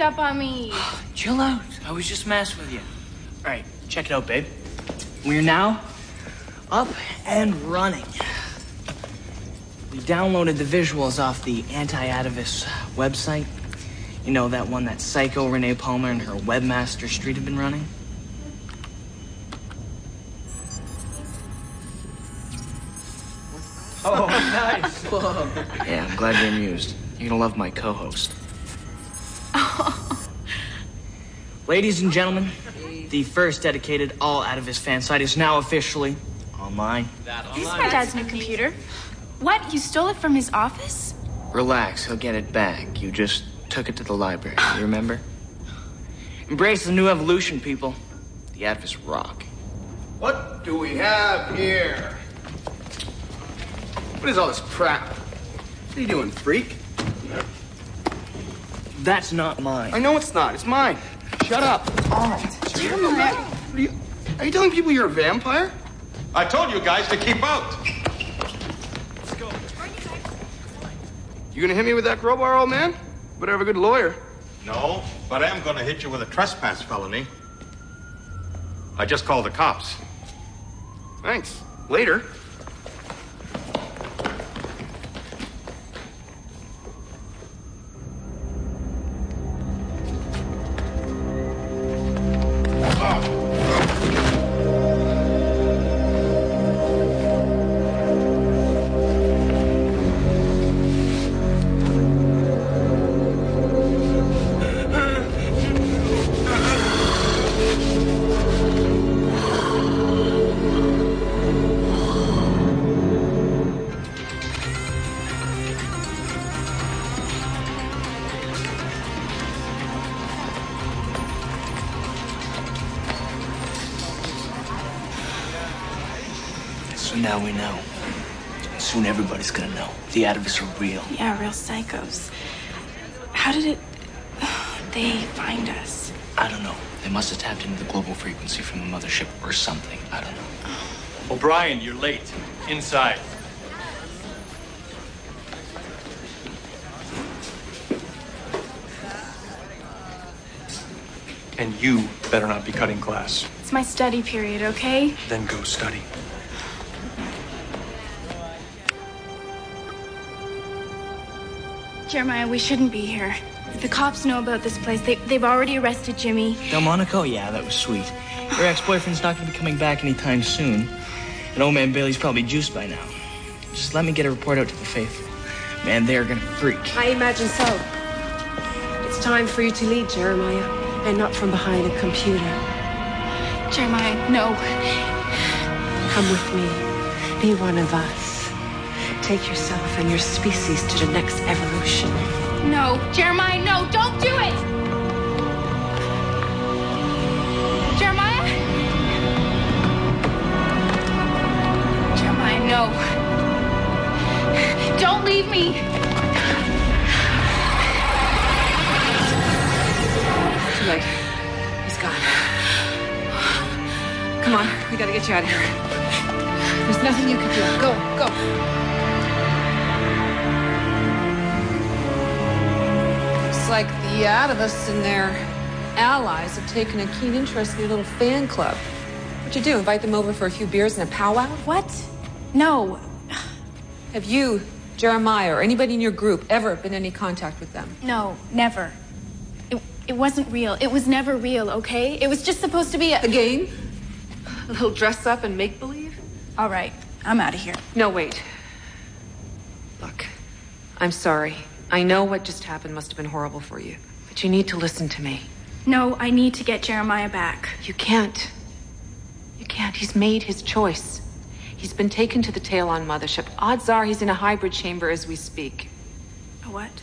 sneak up on me. Chill out. I was just messing with you. All right, check it out, babe. We're now up and running. We downloaded the visuals off the Anti-Atavus website. You know, that one that psycho Renee Palmer and her webmaster street have been running? Oh, nice. Yeah, I'm glad you're amused. You're gonna love my co-host. Ladies and gentlemen, the first dedicated all Atavus fan site is now officially online. This is my dad's new computer. What? You stole it from his office? Relax, he'll get it back. You just took it to the library, you remember? Embrace the new evolution, people. The Atavus rock. What do we have here? What is all this crap? What are you doing, freak? That's not mine. I know it's not. It's mine. Shut up. Jeremiah. What are you? Are you telling people you're a vampire? I told you guys to keep out. Let's go. You gonna hit me with that crowbar, old man? Better have a good lawyer. No, but I am going to hit you with a trespass felony. I just called the cops. Thanks. Later. Now we know. Soon everybody's gonna know. The Atavus are real. Yeah, real psychos. How did it. They find us. I don't know. They must have tapped into the global frequency from the mothership or something. I don't know. O'Brien, you're late. Inside. And you better not be cutting class. It's my study period, okay? Then go study. Jeremiah, we shouldn't be here. If the cops know about this place, they, they've already arrested Jimmy. Delmonico? Yeah, that was sweet. Your ex-boyfriend's not gonna be coming back anytime soon. And old man Bailey's probably juiced by now. Just let me get a report out to the faithful. Man, they're gonna freak. I imagine so. It's time for you to lead, Jeremiah, and not from behind a computer. Jeremiah, no. Come with me. Be one of us. Take yourself and your species to the next evolution. No. Jeremiah, no. Don't do it! Jeremiah? Jeremiah, no. Don't leave me. Too late. He's gone. Come on, we gotta get you out of here. There's nothing you can do. Go, go. Like the Atavus and their allies have taken a keen interest in your little fan club. What'd you do? Invite them over for a few beers and a powwow? What? No. Have you, Jeremiah, or anybody in your group ever been in any contact with them? No, never. It, it wasn't real. It was never real, okay? It was just supposed to be a. A game? A little dress up and make believe? All right, I'm out of here. No, wait. Look, I'm sorry. I know what just happened must have been horrible for you, but you need to listen to me. No, I need to get Jeremiah back. You can't. You can't. He's made his choice. He's been taken to the Taelon mothership. Odds are he's in a hybrid chamber as we speak. A what?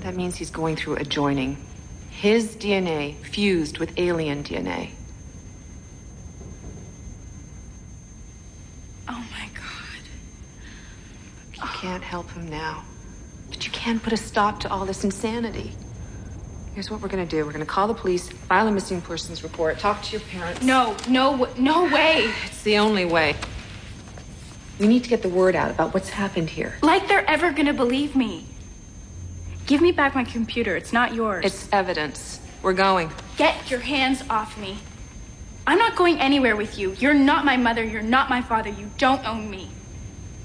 That means he's going through a joining. His DNA fused with alien DNA. Oh my god. You can't help him now. But you can put a stop to all this insanity. Here's what we're gonna do. We're gonna call the police, file a missing persons report, talk to your parents. No, no, no way. It's the only way. We need to get the word out about what's happened here. Like they're ever gonna believe me. Give me back my computer. It's not yours. It's evidence. We're going. Get your hands off me. I'm not going anywhere with you. You're not my mother. You're not my father. You don't own me.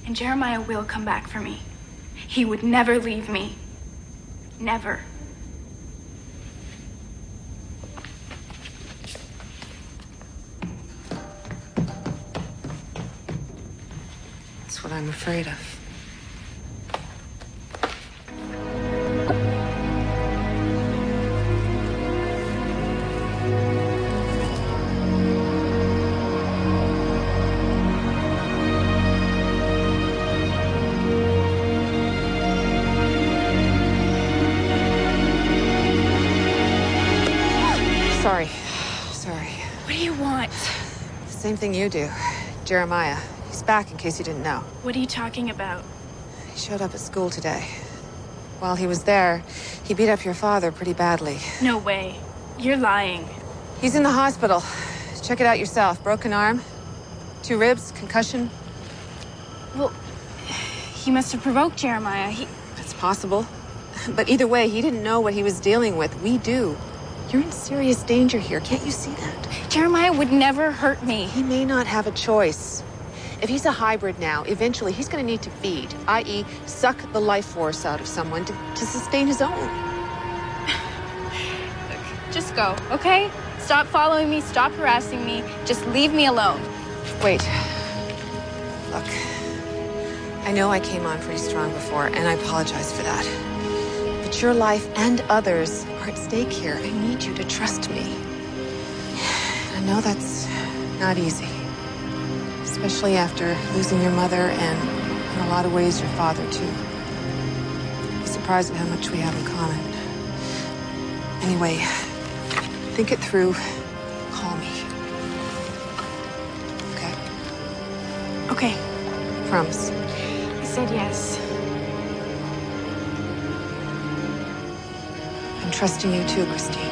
And Jeremiah will come back for me. He would never leave me. Never. That's what I'm afraid of. Sorry. Sorry. What do you want? The Same thing you do. Jeremiah. He's back in case you didn't know. What are you talking about? He showed up at school today. While he was there, he beat up your father pretty badly. No way. You're lying. He's in the hospital. Check it out yourself. Broken arm, two ribs, concussion. Well, he must have provoked Jeremiah. He. It's possible. But either way, he didn't know what he was dealing with. We do. You're in serious danger here. Can't you see that? Jeremiah would never hurt me. He may not have a choice. If he's a hybrid now, eventually he's going to need to feed, i.e., suck the life force out of someone to, to sustain his own. Just go, okay? Stop following me. Stop harassing me. Just leave me alone. Wait. Look. I know I came on pretty strong before, and I apologize for that. But your life and others are at stake here. I need you to trust me. I know that's not easy. Especially after losing your mother and, in a lot of ways, your father, too. Be surprised at how much we have in common. Anyway, think it through. Call me. Okay? Okay, Promise. I said yes. I'm trusting you too, Christine.